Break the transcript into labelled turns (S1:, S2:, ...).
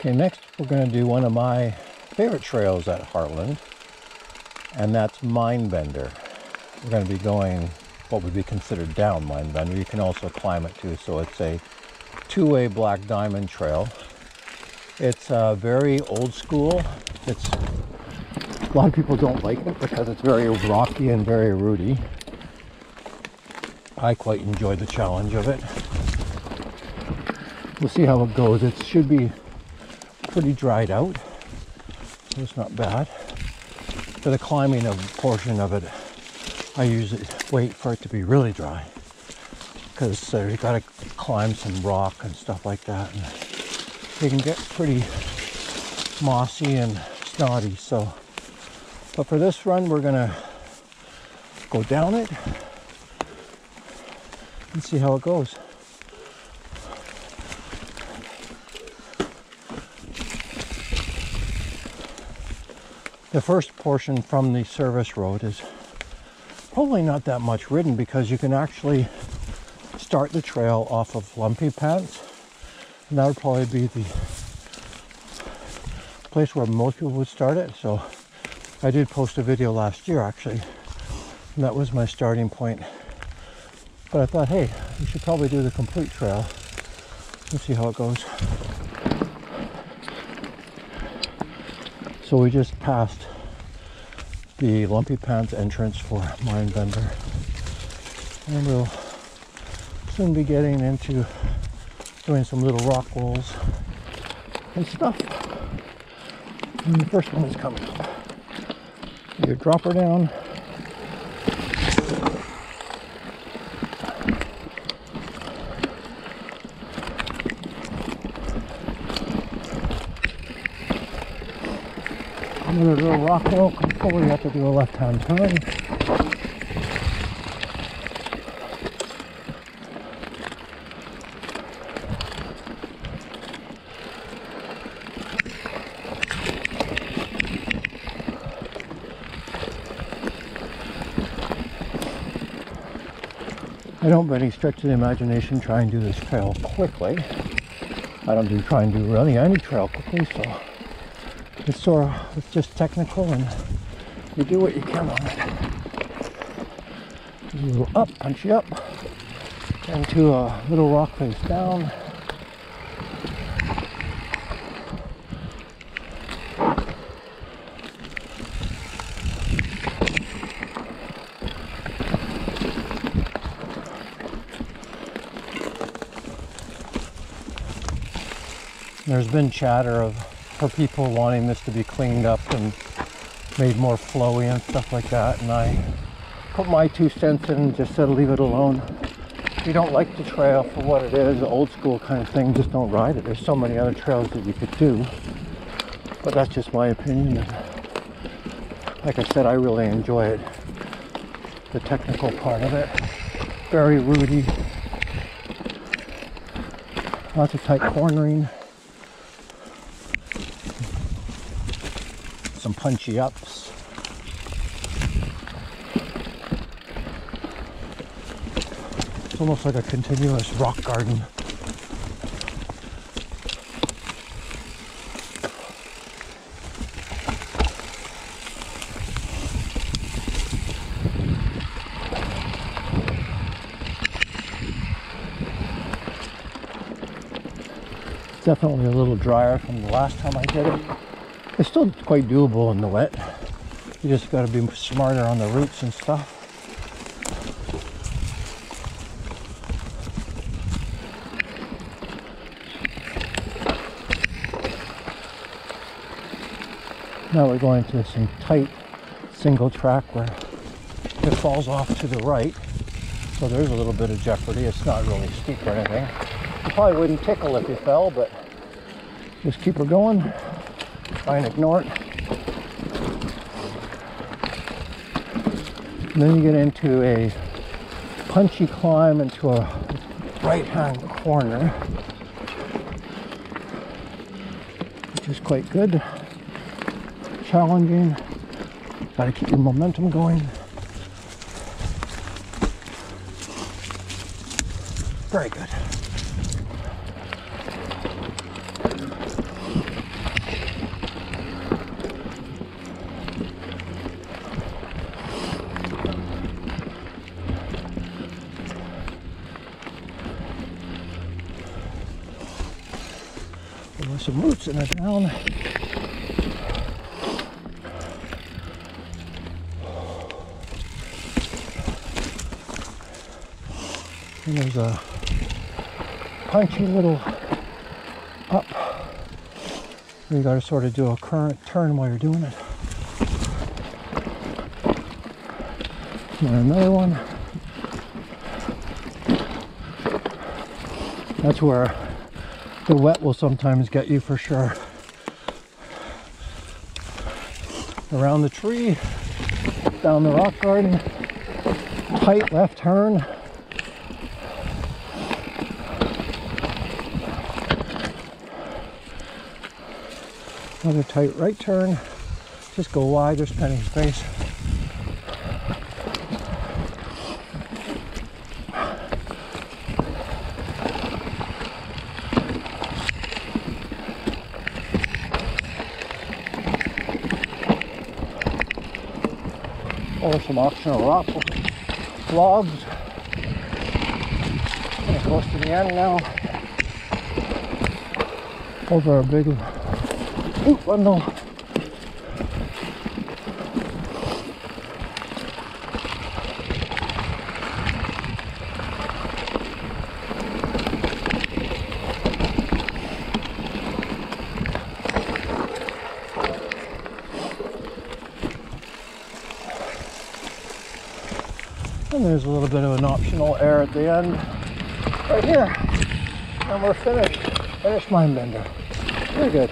S1: Okay, next we're going to do one of my favorite trails at Hartland, and that's Mindbender. We're going to be going what would be considered down Mindbender. You can also climb it too, so it's a two-way black diamond trail. It's uh, very old school. It's a lot of people don't like it because it's very rocky and very rooty. I quite enjoy the challenge of it. We'll see how it goes. It should be pretty dried out, it's not bad. For the climbing of portion of it, I usually wait for it to be really dry because uh, you got to climb some rock and stuff like that. And they can get pretty mossy and snotty. So, but for this run, we're gonna go down it and see how it goes. The first portion from the service road is probably not that much ridden because you can actually start the trail off of Lumpy Pants. And that would probably be the place where most people would start it. So I did post a video last year actually. And that was my starting point. But I thought, hey, we should probably do the complete trail. Let's see how it goes. So we just passed the Lumpy Pants entrance for Mindbender. And we'll soon be getting into doing some little rock rolls and stuff. And the first one is coming up. You drop her down. I'm gonna do a rock roll. Probably have to do a left-hand turn. I don't by any stretch of the imagination try and do this trail quickly. I don't do try and do really any trail quickly, so it's sort of it's just technical and you do what you can on it. A little up, punchy up, into a little rock face down. There's been chatter of for people wanting this to be cleaned up and made more flowy and stuff like that and I put my two cents in and just said leave it alone. If you don't like the trail for what it is, old school kind of thing, just don't ride it. There's so many other trails that you could do. But that's just my opinion. Like I said, I really enjoy it. The technical part of it. Very rooty. Lots of tight cornering. Some punchy ups. It's almost like a continuous rock garden. It's definitely a little drier from the last time I did it. It's still quite doable in the wet. You just got to be smarter on the roots and stuff. Now we're going to some tight single track where it falls off to the right. So there's a little bit of jeopardy. It's not really steep or anything. Probably wouldn't tickle if you fell, but just keep her going. Try and ignore it. And then you get into a punchy climb into a right hand corner, which is quite good. Challenging. Gotta keep your momentum going. Very good. Some roots in the ground. And there's a punchy little up. You got to sort of do a current turn while you're doing it. And another one. That's where the wet will sometimes get you for sure. Around the tree, down the rock garden, tight left turn. Another tight right turn. Just go wide, there's plenty of space. Some optional rock logs. Getting close to the end now. Over a big Ooh, bundle. And there's a little bit of an optional air at the end. Right here. And we're finished. Finished Mindbender. Very good.